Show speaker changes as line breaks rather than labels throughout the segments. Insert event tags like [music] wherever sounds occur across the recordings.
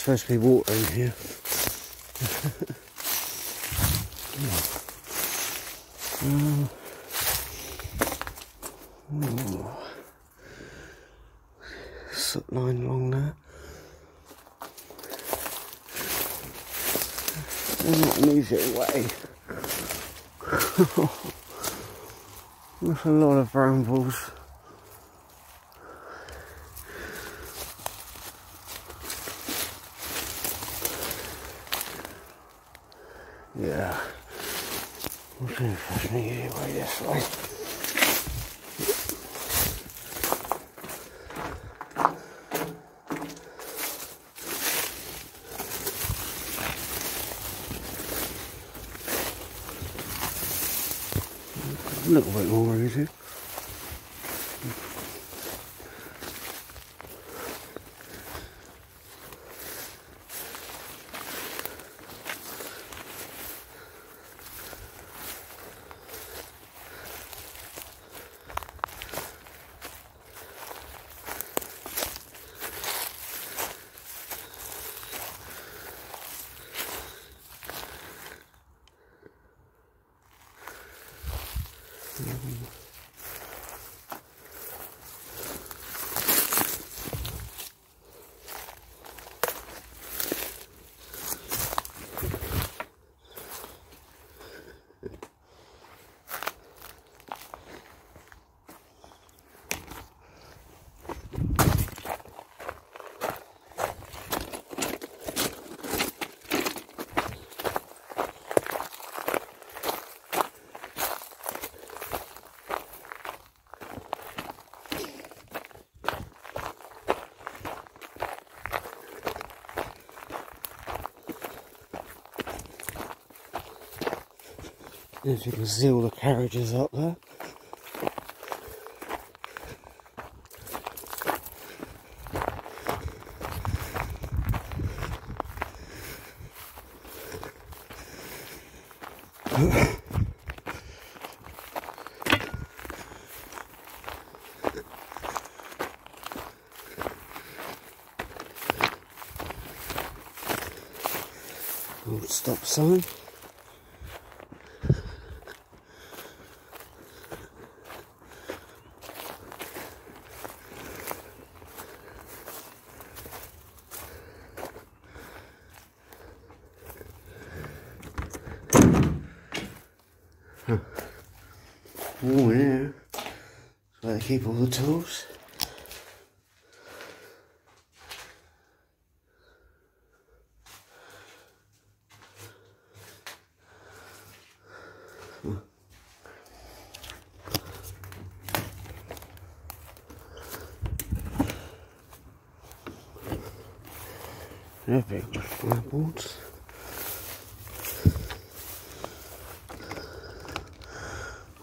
supposed to be water in here. Soot line along there. Not an easy way. There's a lot of brambles. Yeah. We'll see if there's an easy way this way. A Uhum. As you can see all the carriages up there. Stop sign. Warm in here. Where they keep all the tools. They're big fireboards.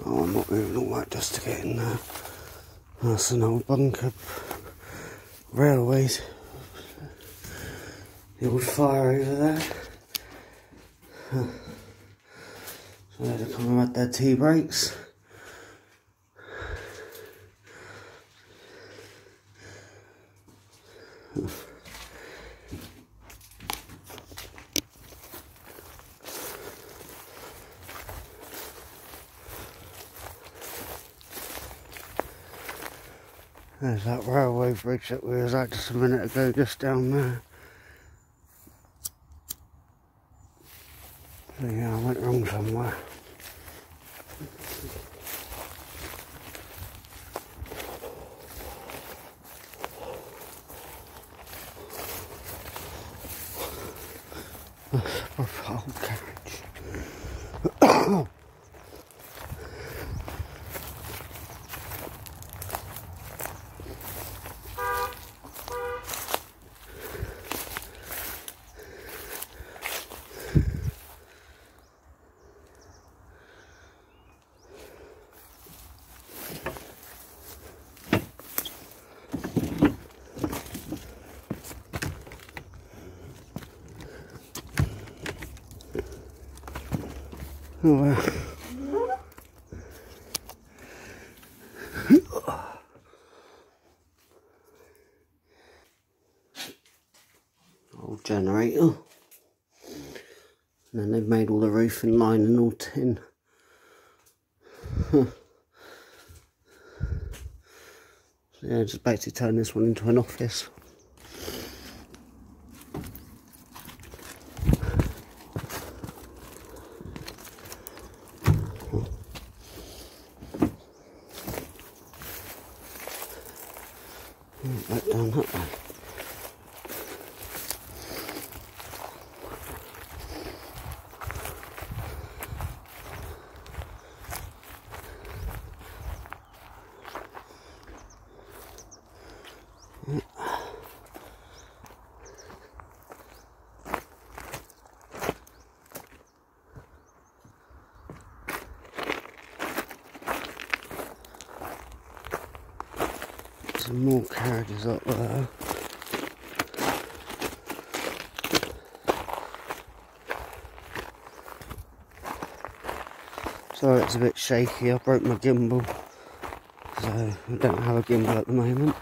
Oh, I'm not moving all that just to get in there. Old bunker. Railways. The old fire over there. Huh. So coming at their tea breaks. There's that railway bridge that we was at just a minute ago, just down there. So yeah, I went wrong somewhere. Proper old carriage. Oh, wow. generator. And then they've made all the roofing lining all tin. so yeah, just basically turn this one into an office. Back down that way. Some more carriages up there. Sorry it's a bit shaky, I broke my gimbal. So I don't have a gimbal at the moment.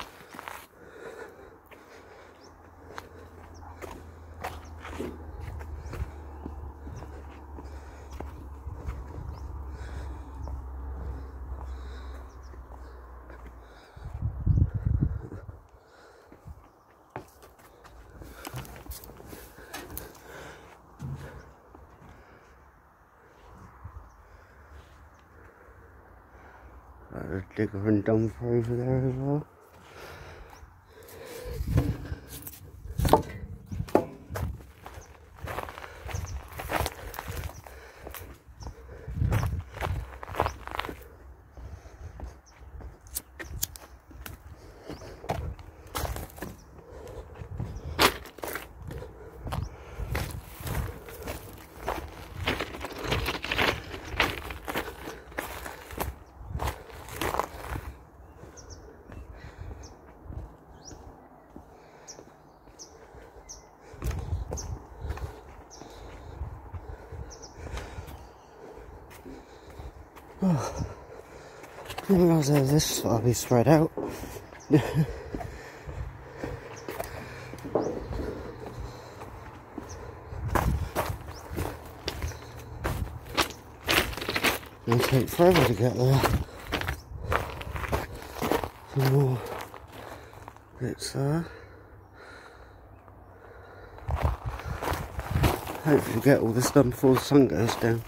Got a digger and dumper over there as well. Oh, I didn't realise there spread out. [laughs] It'll take forever to get there. Some more bits there. Hopefully get all this done before the sun goes down.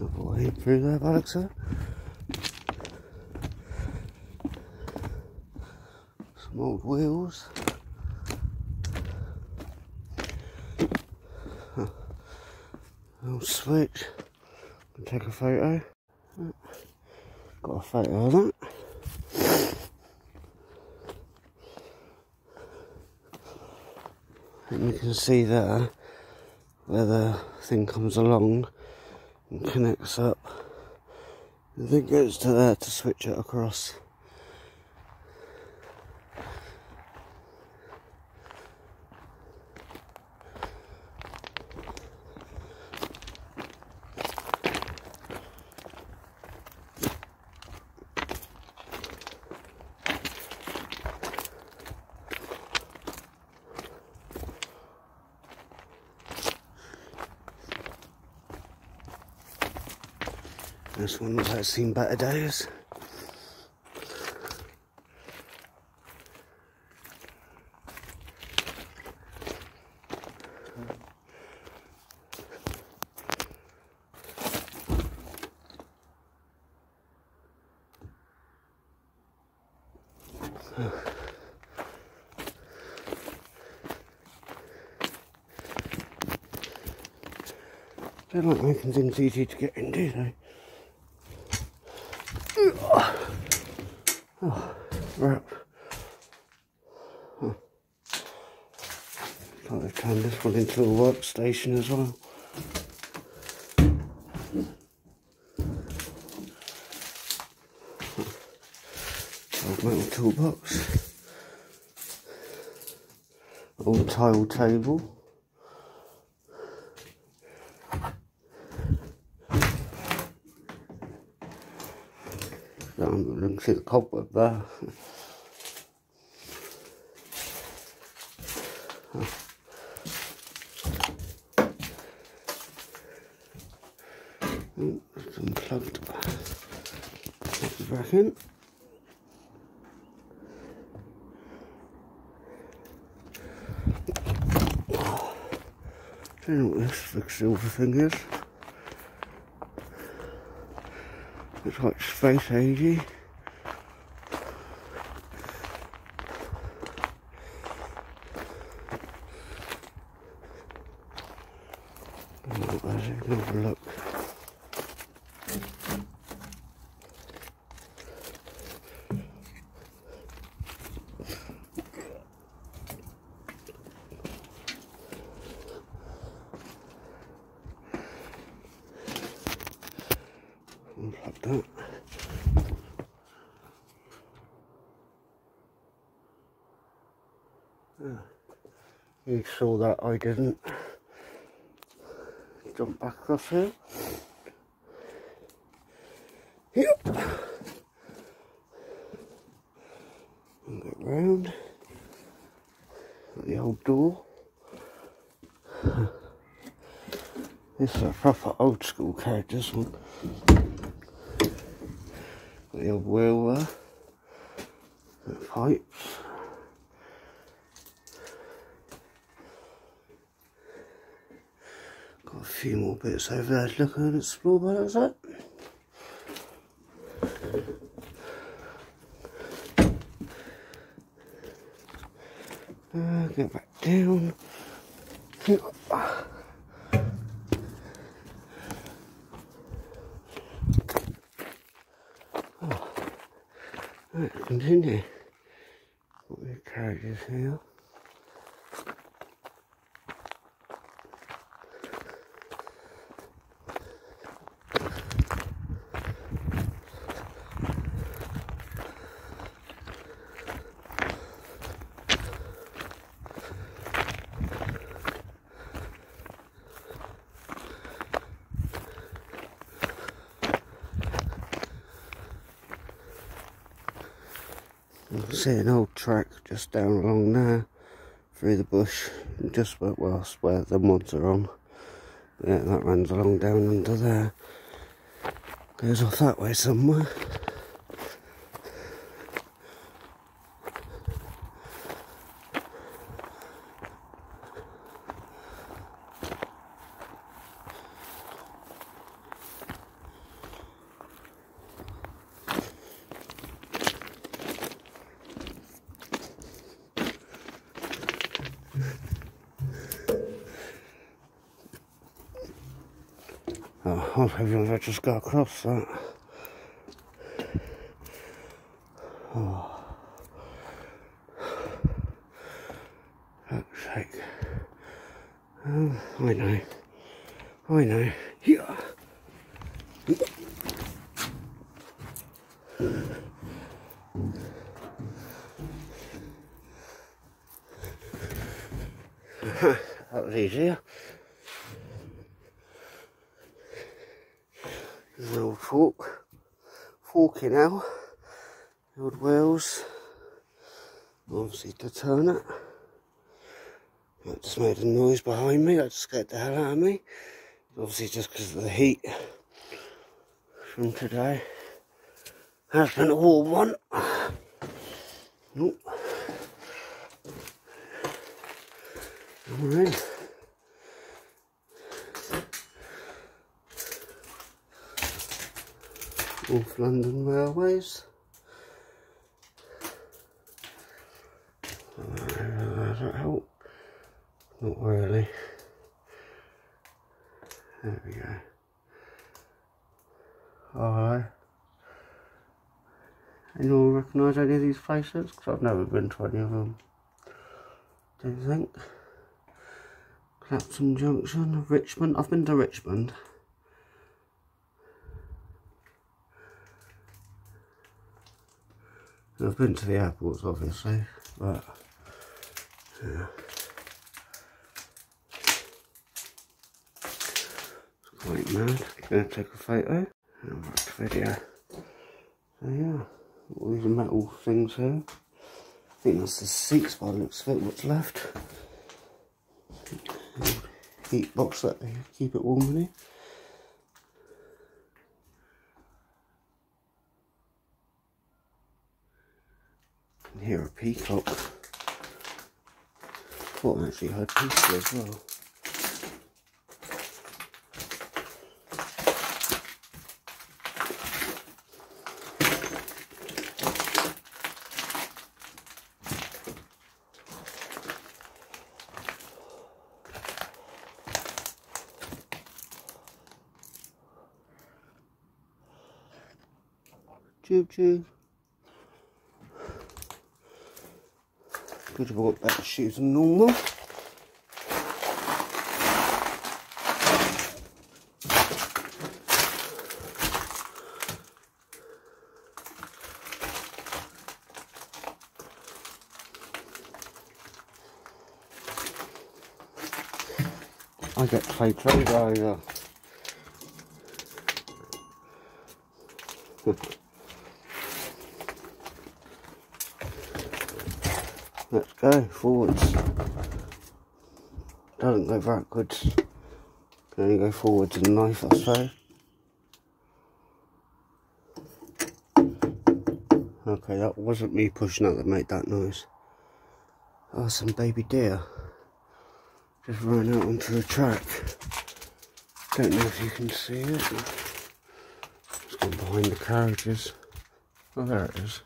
Another way through there, Alexa. Some old wheels. Huh. Old switch. Can take a photo. And you can see there where the thing comes along and connects up. And then goes to there to switch it across. This one has seen better days. They like making things easy to get into, though. Oh, right. Huh. like they've turned this one into a workstation as well. Old metal toolbox. Old tile table. The cobweb there. It's unplugged. Back in. Do you know what this big silver thing is? It's like space agey. Let's have a look. Unplug that. You saw that I didn't jump back across here. Yep. And get round. The old door. This is a proper old school carriage, this one. The old wheel there. The pipes. Got a few more bits over there to look and explore by that side. Uh, get back down. Oh. Right, continue. What the carriages here. I see an old track just down along there through the bush, just where, well, where the mods are on. Yeah, that runs along down under there. Goes off that way somewhere. I just got across that. Oh. Fuck's sake. Oh, I know. I know. Yeah. that was easier. There's an old fork. Forking now. The old wheels. Obviously to turn it. That just made a noise behind me. That scared the hell out of me. Obviously just because of the heat from today. That's been a warm one. Nope. Alright. North London Railways. Does that help? Not really. There we go. Alright. Anyone recognise any of these places? Because I've never been to any of them. Do you think? Clapham Junction, Richmond. I've been to Richmond. I've been to the airports, obviously, but yeah. It's quite mad. Gonna take a photo and watch the video. So yeah, all these metal things here. I think that's the seats by the looks of it, what's left. Heat box that they keep it warm in here. Can hear a peacock. Thought I actually heard people as well. Choo choo. Good got better shoes than normal. I get play trade over. [laughs] Let's go forwards. Doesn't go backwards. Can only go forwards in life, I suppose. Okay, that wasn't me pushing out that made that noise. Oh, some baby deer. Just ran out onto the track. Don't know if you can see it. It's gone behind the carriages. Oh, there it is.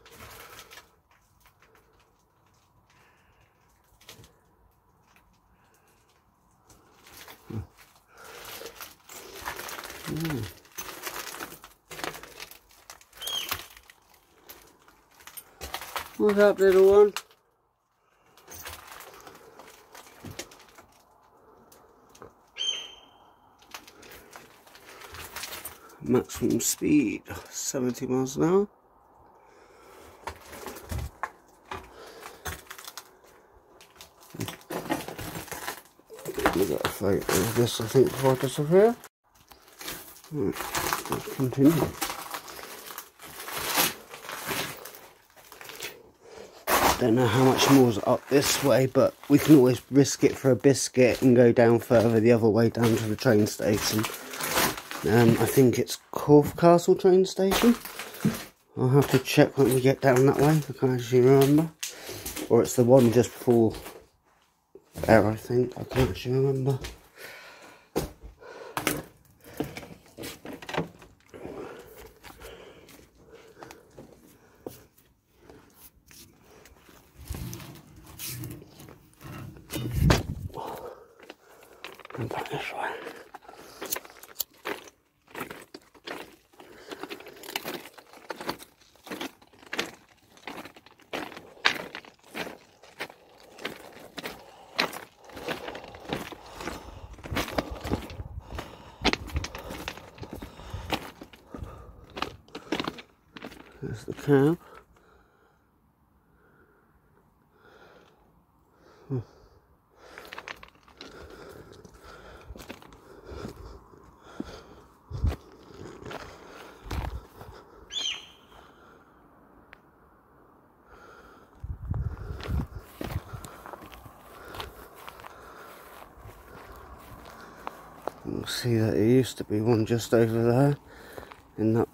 What's up, little one? Maximum speed, 70 miles an hour. We got a photo of this, I think, before I disappear. Right, let's continue. Don't know how much more's up this way, but we can always risk it for a biscuit and go down further the other way down to the train station. Um, I think it's Corfe Castle train station. I'll have to check when we get down that way. I can't actually remember. Or it's the one just before there, I think. I can't actually remember. You'll see that there used to be one just over there in that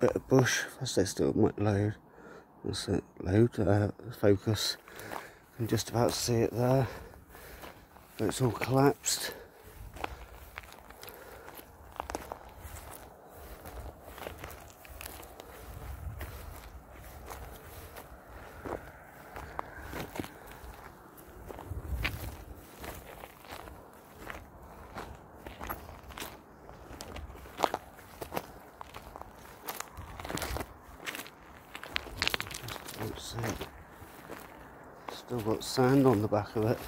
bit of bush. Say still might load. That's it, load, uh, focus. You can just about see it there. But it's all collapsed. on the back of it.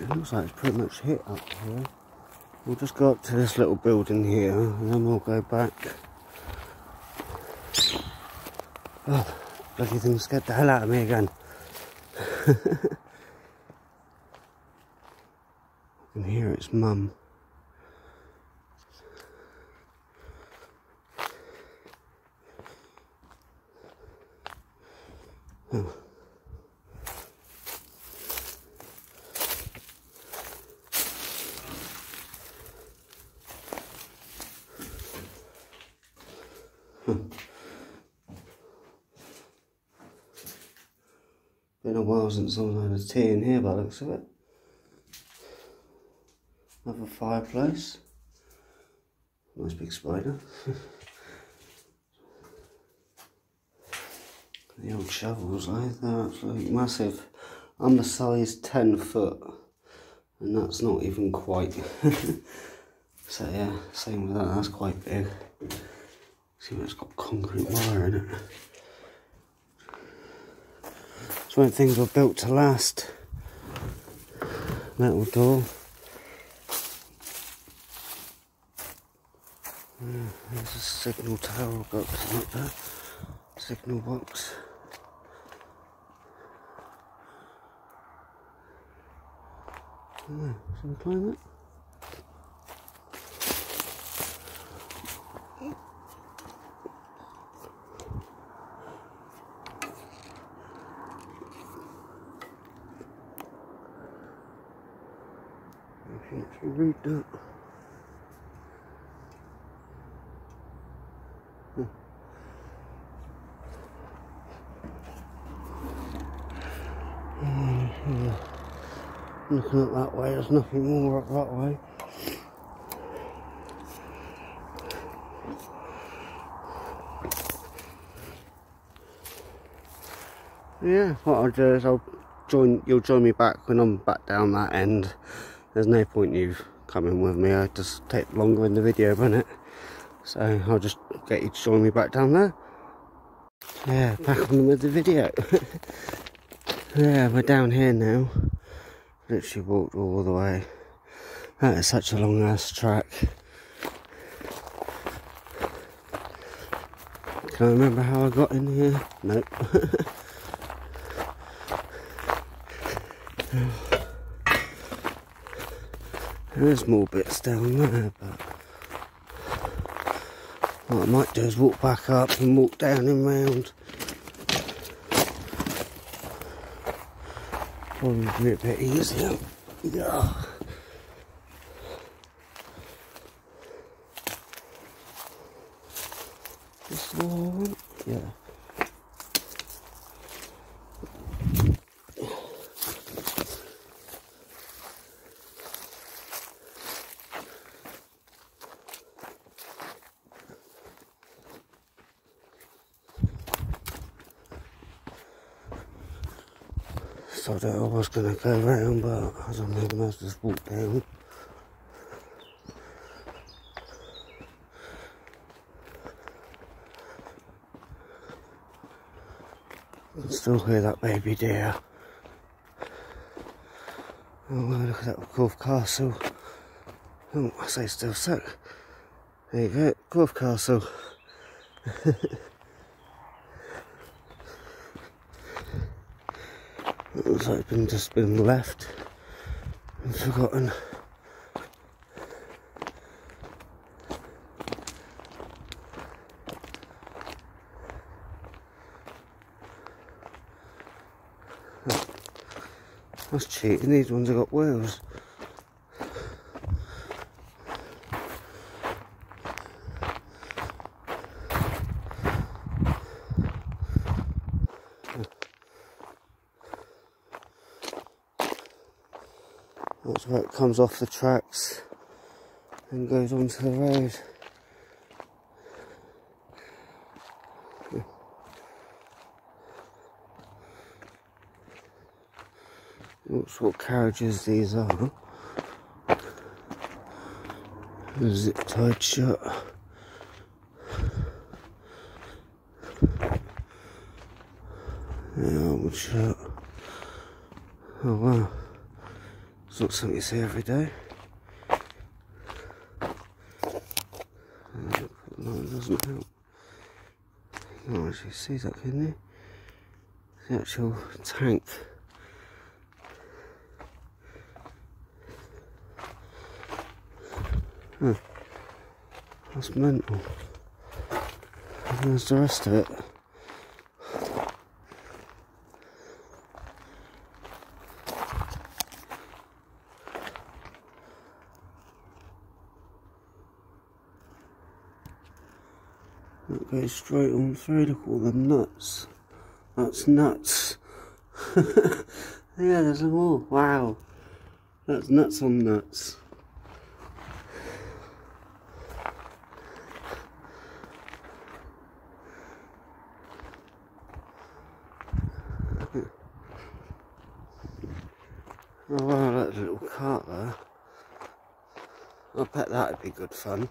it looks like it's pretty much hit up here. We'll just go up to this little building here and then we'll go back. Oh, bloody thing scared the hell out of me again. [laughs] I can hear its mum. [laughs] Been a while since someone had a tea in here by the looks of it. Another fireplace. Nice big spider. [laughs] the old shovels, eh? They're absolutely massive. I'm a size 10 foot, and that's not even quite. [laughs] so yeah, same with that, that's quite big. See, it's got concrete wire in it. It's when things were built to last. Metal door. There's a signal tower box up there. Signal box. Yeah, should we climb it? Can't read that. Hmm. Looking up that way, there's nothing more up that way. Yeah, what I'll do is I'll join, you'll join me back when I'm back down that end there's no point you coming with me. I just take longer in the video run it? So I'll just get you to join me back down there. Yeah back on with the video. [laughs] Yeah we're down here now. Literally walked all the way. That is such a long ass track. Can I remember how I got in here? nope [laughs] There's more bits down there, but what I might do is walk back up and walk down and round. Probably be a bit easier. Yeah. This one, yeah. So that I to go but I don't know, I must just walk down. I still hear that baby deer. Oh, look at that Corfe Castle. Oh, I say still stuck. There you go, Corfe Castle. [laughs] It looks like it's been just been left and forgotten. That's cheating, these ones have got wheels. That's where it comes off the tracks and goes onto the road. Looks what carriages these are. Zip tied shut. Yeah, shut. Oh wow. It's not something you see every day. No, it doesn't help. You can't actually see that, can you? The actual tank. Huh. That's mental. And there's the rest of it. Goes straight on through, look all the nuts. That's nuts. [laughs] yeah, there's a more. Wow. That's nuts on nuts. Oh wow, that little cart there. I bet that'd be good fun.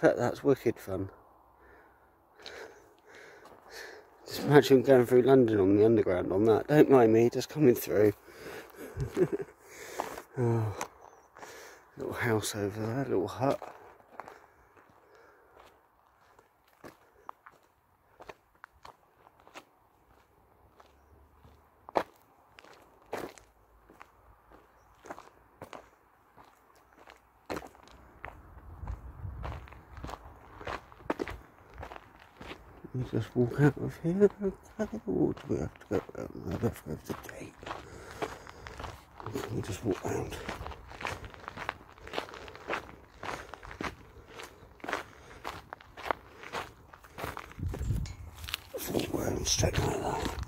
That's wicked fun. Just imagine going through London on the underground on that. Don't mind me, just coming through. [laughs] oh, little house over there, little hut. We just walk out of here. Or do we have to go around? No, we have to go the gate. We just walk round? Just walk round straight like that.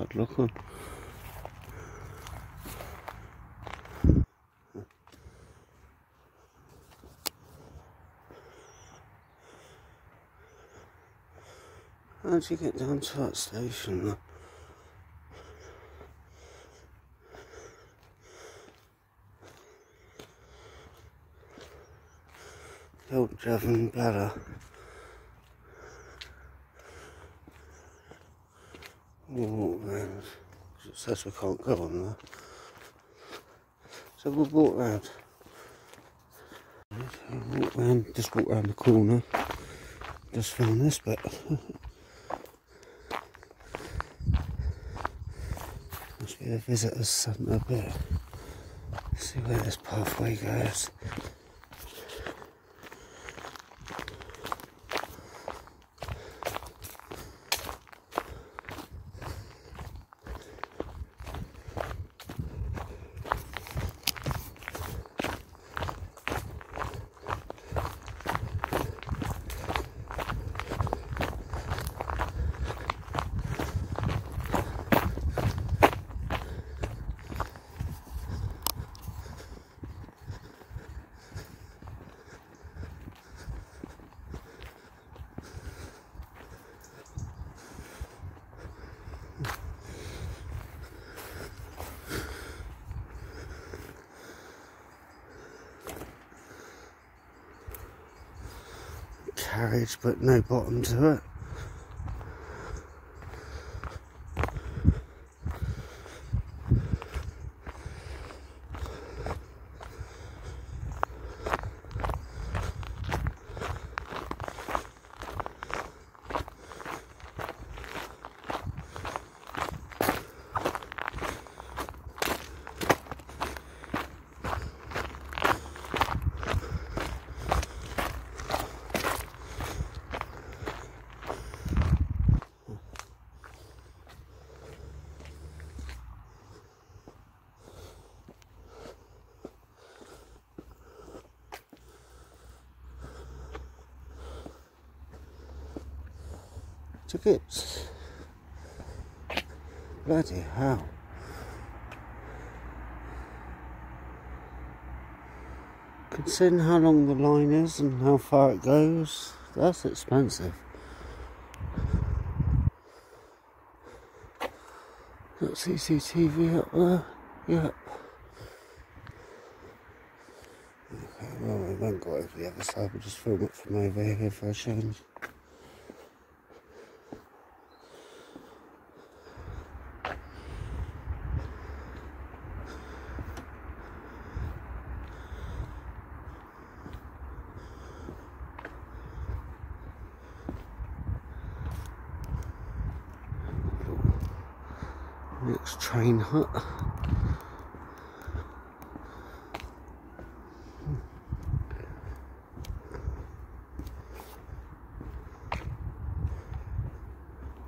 padlock on. How'd you get down to that station? The old Javon Bladder. Walk round. It says we can't go on there. So we'll walk. Walk round, just walk round the corner. Just found this bit. [laughs] Must be the visitor's centre bit. See where this pathway goes. carriage but no bottom to it. Tickets. Bloody hell. Considering how long the line is and how far it goes, that's expensive. Got CCTV up there? Yep. Okay, well we won't go over the other side, we'll just film it from over here for a change. Next train hut.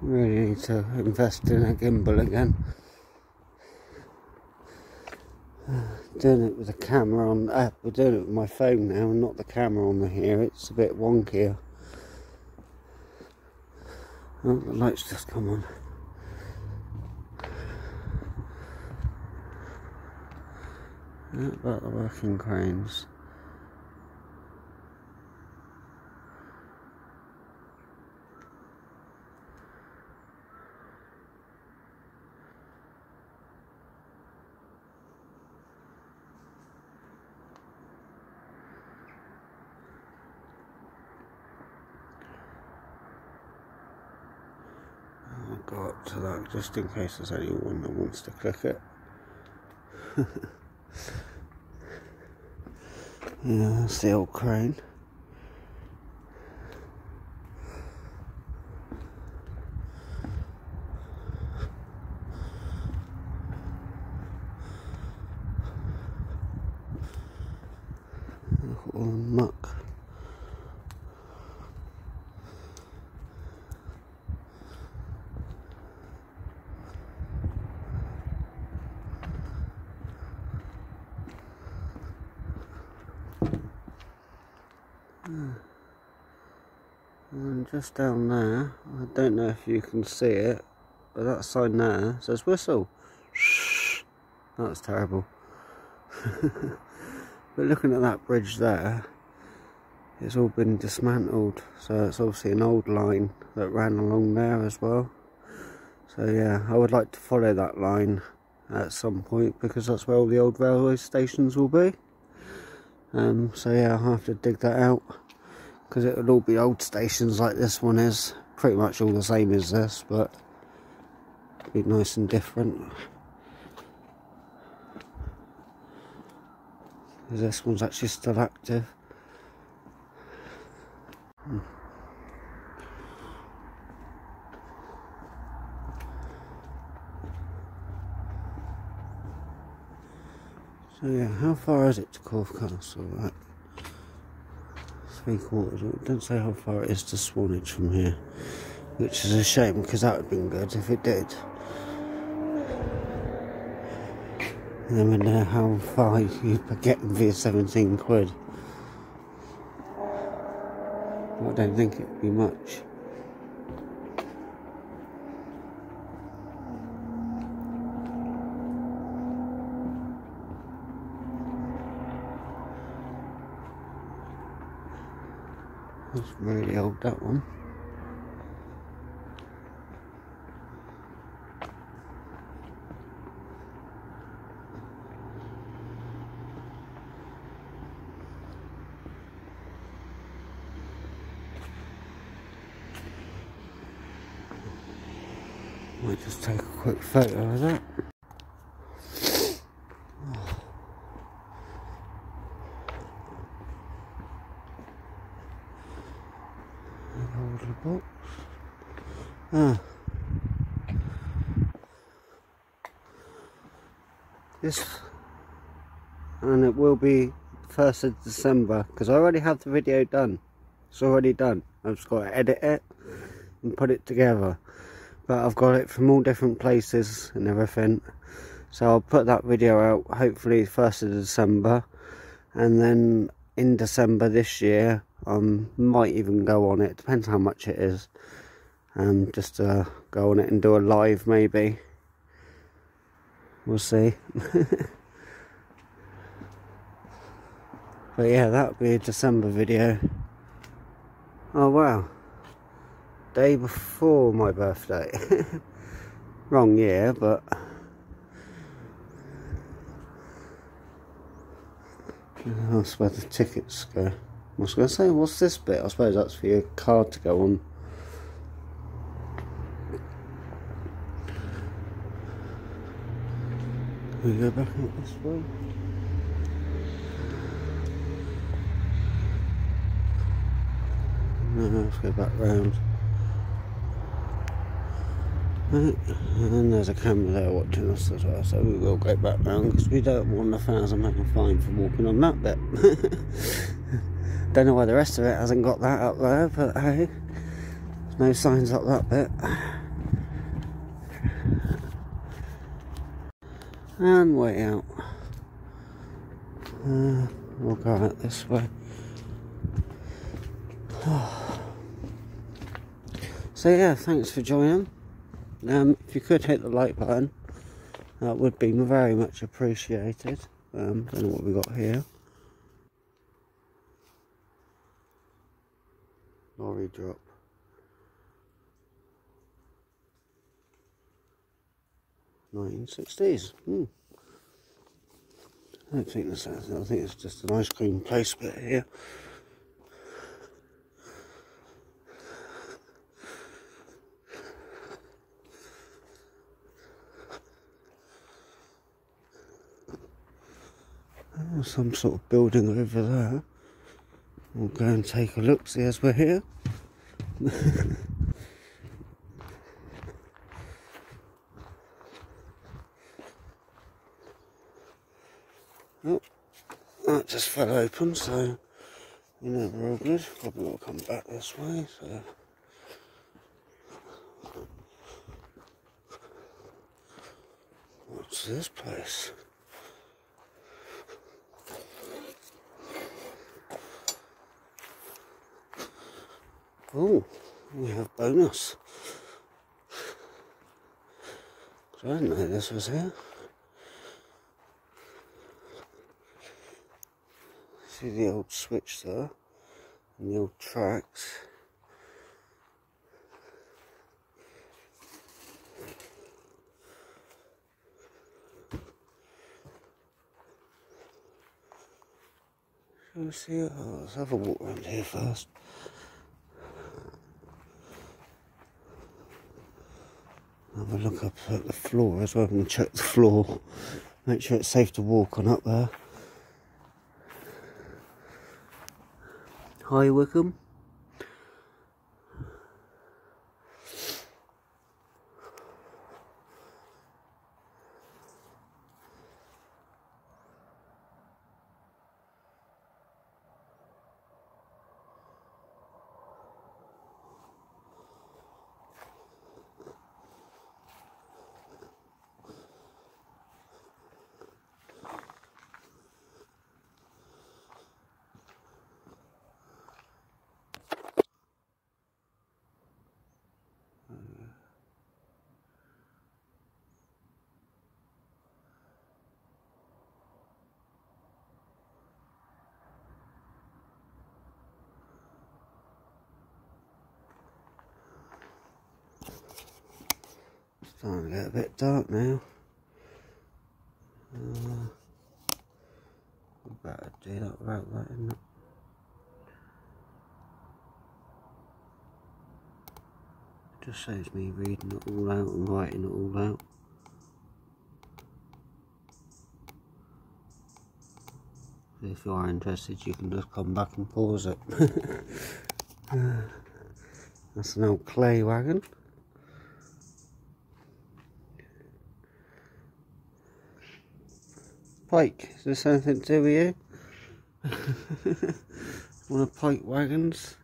Really need to invest in a gimbal again. [sighs] doing it with a camera on, uh, we're doing it with my phone now, and not the camera on the here. It's a bit wonkier. Oh, the lights just come on. about the working cranes. I'll go up to that just in case there's anyone that wants to click it. [laughs] Yeah, that's the old crane. And just down there, I don't know if you can see it, but that sign there says whistle. Shh. That's terrible. [laughs] but looking at that bridge there, it's all been dismantled. So it's obviously an old line that ran along there as well. So yeah, I would like to follow that line at some point because that's where all the old railway stations will be. Um, so yeah, I'll have to dig that out because it would all be old stations like this one is. Pretty much all the same as this, but be nice and different. This one's actually still active. So yeah, how far is it to Corfe Castle? Right? Three quarters. It doesn't say how far it is to Swanage from here, which is a shame because that would have been good if it did. And then we know how far you'd get via 17 quid. I don't think it'd be much. That's really old, that one. Might just take a quick photo of that. box. Ah. This, and it will be 1st of December, because I already have the video done. It's already done. I've just got to edit it and put it together. But I've got it from all different places and everything. So I'll put that video out hopefully 1st of December. And then in December this year, um, might even go on it, depends how much it is. Um, just uh, go on it and do a live maybe. We'll see. [laughs] but yeah, that'll be a December video. Oh wow. Day before my birthday. [laughs] Wrong year, but... That's where the tickets go. I was going to say, what's this bit? I suppose that's for your card to go on. we go back out this way? Let's go back round. And there's a camera there watching us as well, so we will go back round because we don't want a thousand making fine for walking on that bit. [laughs] don't know why the rest of it hasn't got that up there, but hey, there's no signs up that bit. And way out. Uh, we'll go out this way. So yeah, thanks for joining. Um, if you could hit the like button, that would be very much appreciated. Um, don't know what we got here. Lorry drop. 1960s. Hmm. I don't think that's I think it's just an ice cream place bit here. Oh, some sort of building over there. We'll go and take a look, see as we're here. [laughs] Oh, that just fell open, so you know we're all good. Probably will come back this way, so. What's this place? Oh, we have bonus. I didn't know this was here. see the old switch there and the old tracks. We see? Oh, let's have a walk around here first. Have a look up at the floor as well and check the floor. Make sure it's safe to walk on up there. Hi Wickham. Starting to get a bit dark now. Uh, better do that without isn't it? Just saves me reading it all out and writing it all out. If you are interested, you can just come back and pause it. [laughs] That's an old clay wagon. Pike, is this anything to do with you? [laughs] One of Pike wagons.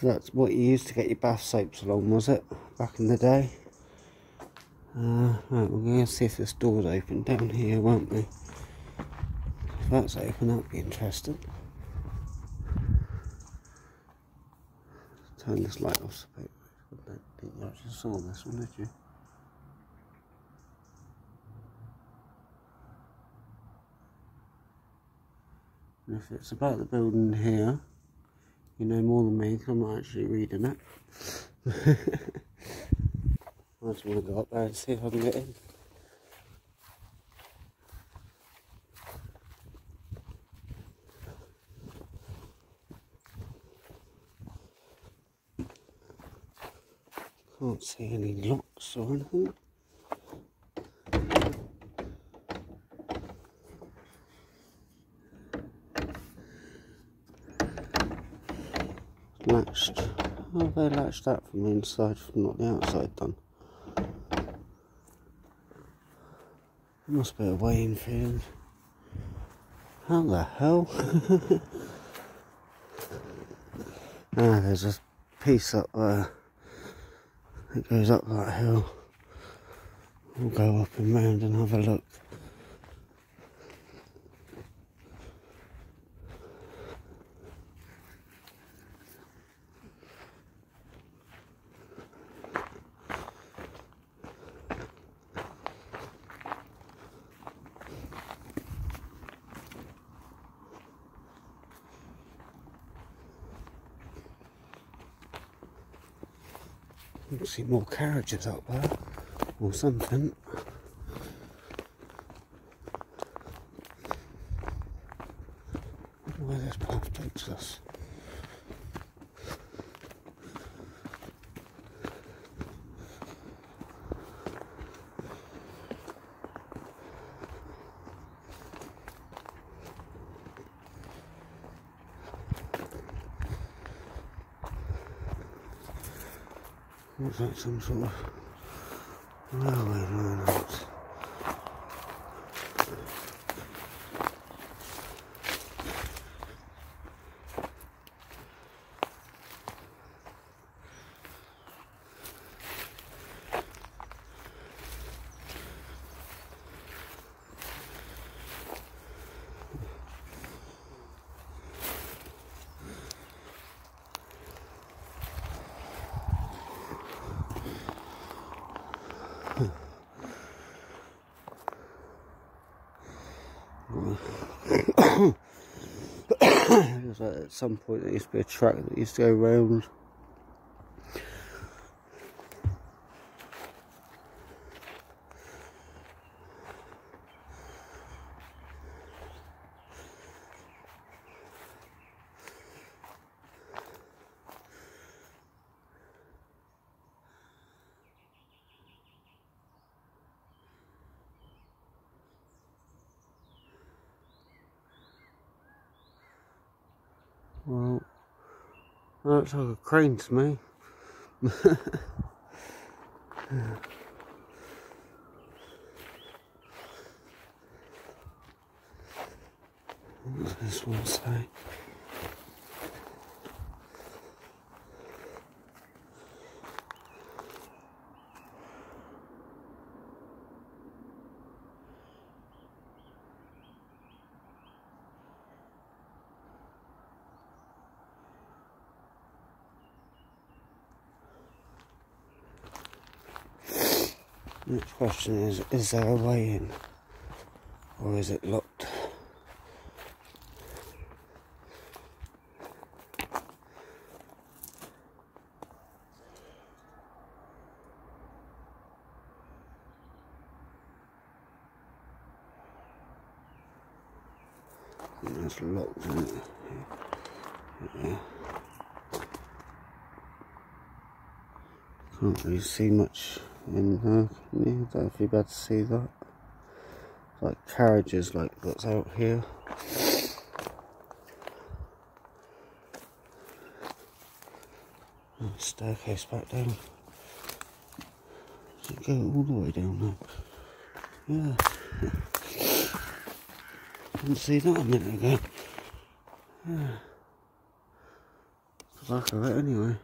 So that's what you used to get your bath soaps along, was it? Back in the day. Uh, right, we're going to see if this door's open down here, won't we? If that's open, that'd be interesting. Turn this light off. I don't think you actually saw this one, did you? And if it's about the building here, you know more than me because I'm not actually reading it. I just want to go up there and see if I can get in. Can't see any locks or anything. Latched. Oh, they latched that from the inside, from not the outside done. There must be a way in. How the hell? [laughs] ah, there's a piece up there. It goes up that hill. We'll go up and round and have a look. See more carriages up there or something. where this path takes us. Looks like some sort of railway line out. like at some point there used to be a track that used to go round. Well, that looks like a crane to me. [laughs] what does this one say? Next question is, is there a way in? Or is it locked? It's locked, isn't it? Yeah. Can't really see much in there. Can you? I don't know if you're able to see that. Like carriages like that's out here. Staircase back down. Go all the way down there? Yeah. Didn't see that a minute ago. Yeah. Of it anyway.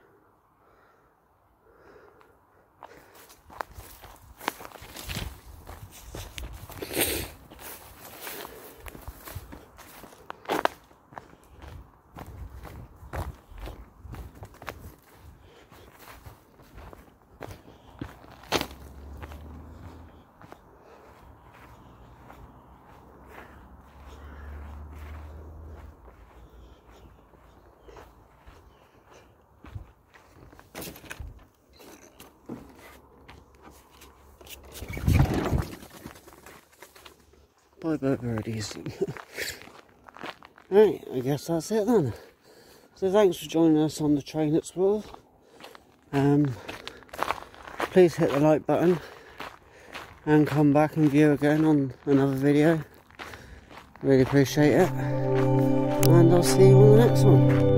by birdies. [laughs] right, I guess that's it then. So thanks for joining us on the train explore. Um, please hit the like button and come back and view again on another video. Really appreciate it. And I'll see you on the next one.